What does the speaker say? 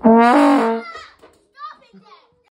啊